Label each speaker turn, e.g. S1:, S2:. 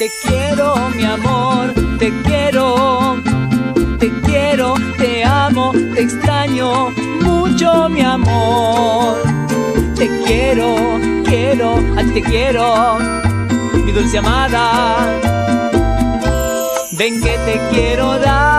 S1: Te quiero, mi amor, te quiero. Te quiero, te amo, te extraño mucho, mi amor. Te quiero, quiero, a ti te quiero, mi dulce amada. Ven que te quiero dar